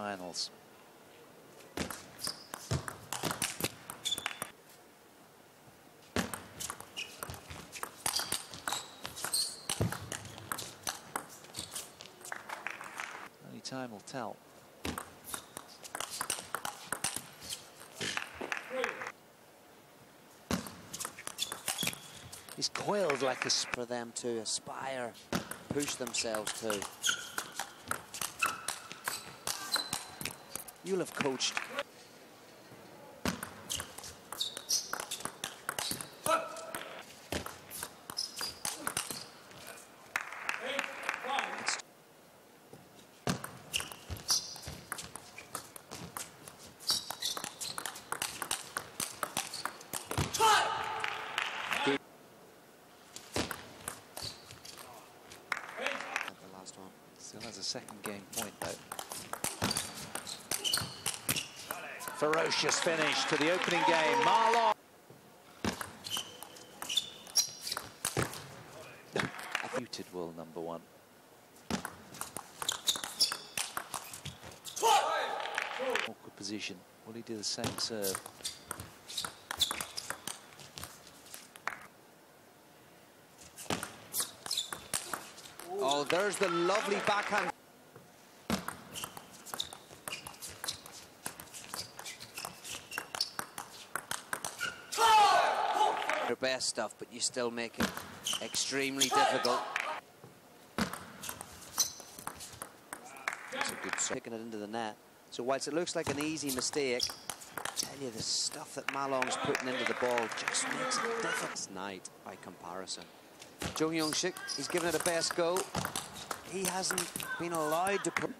semi-finals. Only time will tell. He's coiled like a for them to aspire, push themselves to. You'll have coached. One. Still has a second game point though. Ferocious finish to the opening game. Ma Long. Muted world number one. Awkward position. Will he do the same serve? Oh, there's the lovely backhand. Your best stuff, but you still make it extremely difficult. That's a good Picking it into the net. So whilst it looks like an easy mistake, I tell you the stuff that Ma Long's putting into the ball just makes it difficult. Night by comparison. Jeoung Youngsik, he's given it a best go. He hasn't been allowed to put.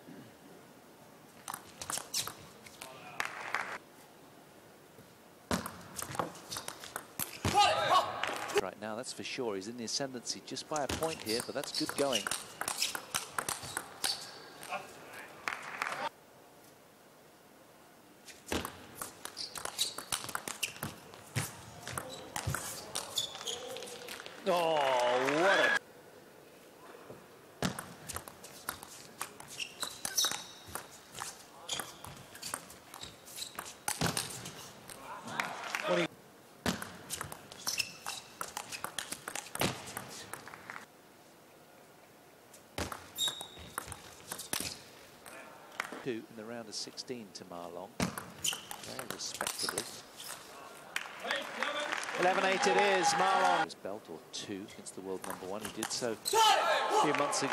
Now, that's for sure. He's in the ascendancy just by a point here, but that's good going. Oh, what a What he two in the round of 16 to Ma Long. Very respectably. 11-8 it is, Ma Long. His belt or two against the world number one. He did so a few months ago.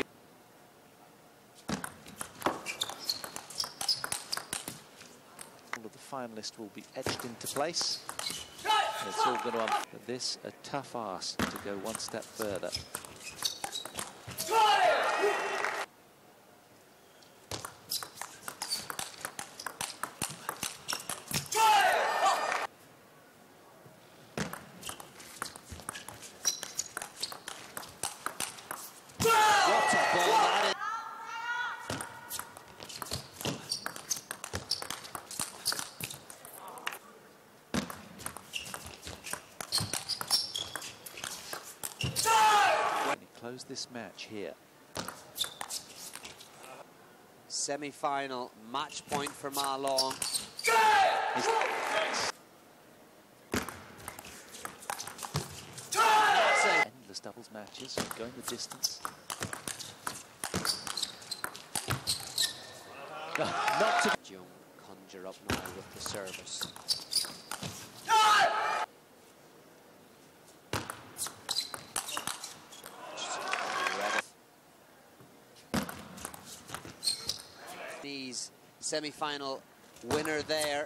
All of the finalists will be etched into place. And It's all going to, but this a tough ask to go one step further. What a ball that is. Closed this match here. Semi-final match point for Ma Long. Endless doubles matches, going the distance. Not to conjure up now with the service. These semi-final winner there.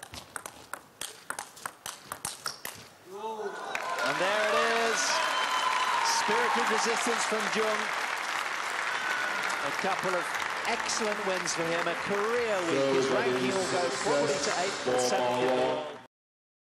And there it is. Spirited resistance from Jeoung. A couple of excellent wins for him. A career week. His ranking will go 40 to 8 for the seventh year.